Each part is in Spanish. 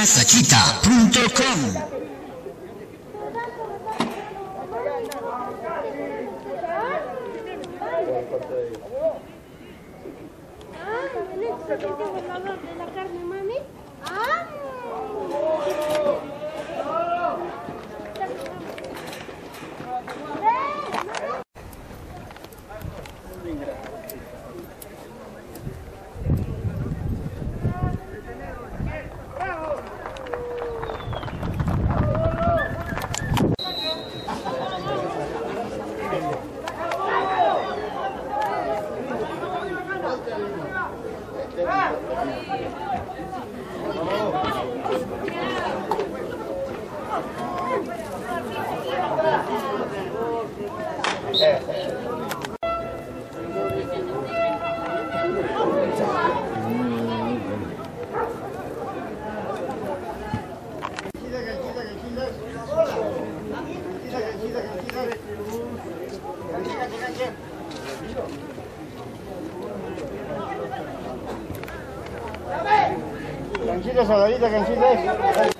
sensasakita.com Canchita saladita,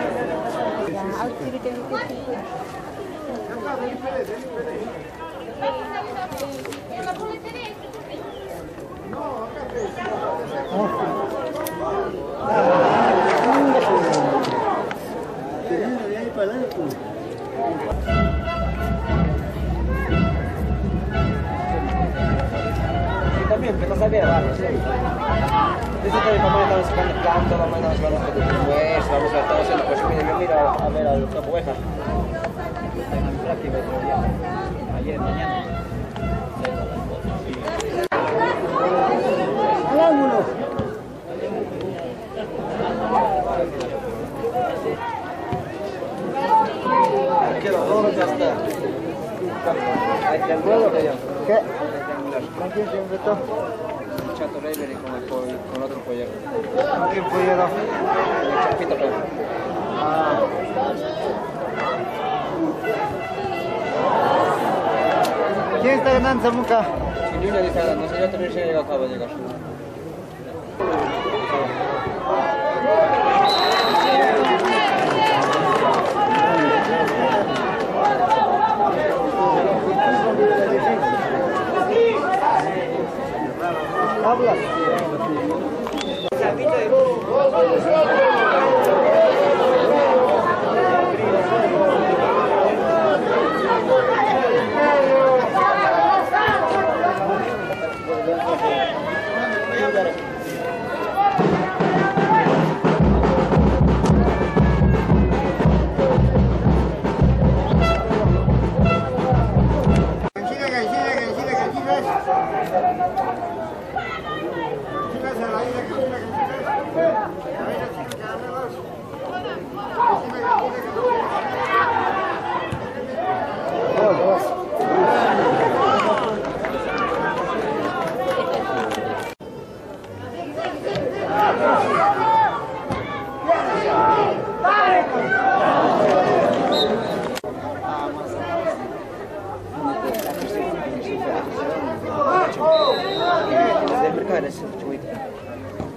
Y también, que no sabía barro, sí. Dice que mi mamá estaba sacando plantas, mamá estaba sacando pues, vamos a estar haciendo pues yo miro a ver a la oveja. Ayer, mañana. Quiero todo, ya está. Ahí que. ¿Con quién se enfrentó? Chato Reyber y con, el, con otro pollero. ¿Con quién fue yo? El Chapito Pérez. ¿Quién está ganando Zamuca? Si Junior dice, no sé, yo también sé llegado acabo de llegar. Habla.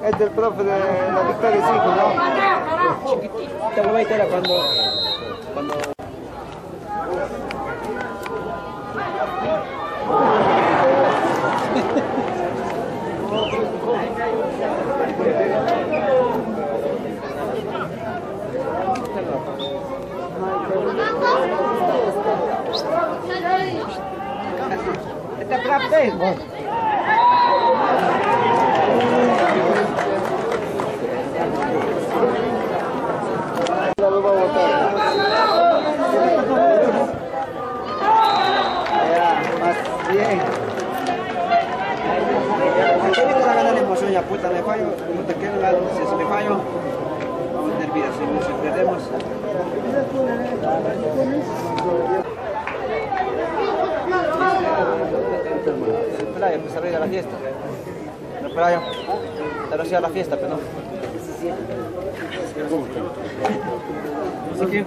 Es del profe de la Victoria 5, ¿no? Chiquitita huevita era cuando... Cuando... te atrapes. Bien. Aquí la emoción, ya puta, me fallo, puta, que la, si, me fallo, a tener vida, si, si perdemos. Playa, pues arriba la fiesta. La playa, pero hacía la fiesta, no. No quién.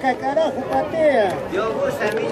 carajo, patea. Yo gusta, mi